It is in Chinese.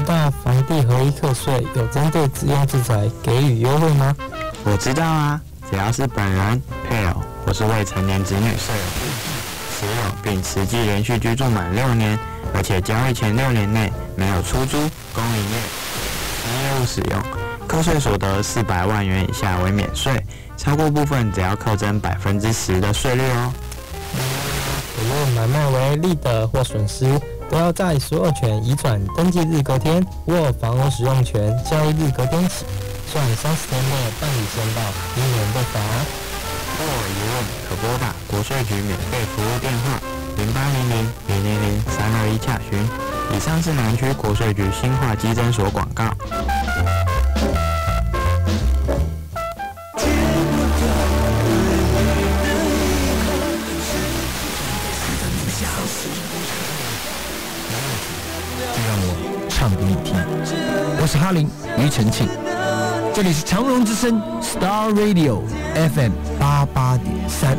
道房地合一课税有针对自用住宅给予优惠吗？我知道啊，只要是本人、配偶或是未成年子女设有持有并实际连续居住满六年，而且交易前六年内没有出租、公营业、商业务使用，课税所得四百万元以下为免税，超过部分只要课征百分之十的税率哦。不论买卖为利得或损失，都要在所有权移转登记日隔天或房屋使用权交易日隔天起，算三十天内办理申报，以免被罚。若有疑问，可拨打国税局免费服务电话零八零零零零零三二一洽询。以上是南区国税局新化基征所广告。就让我唱给你听，我是哈林庾澄庆，这里是长隆之声 Star Radio FM 八八点三。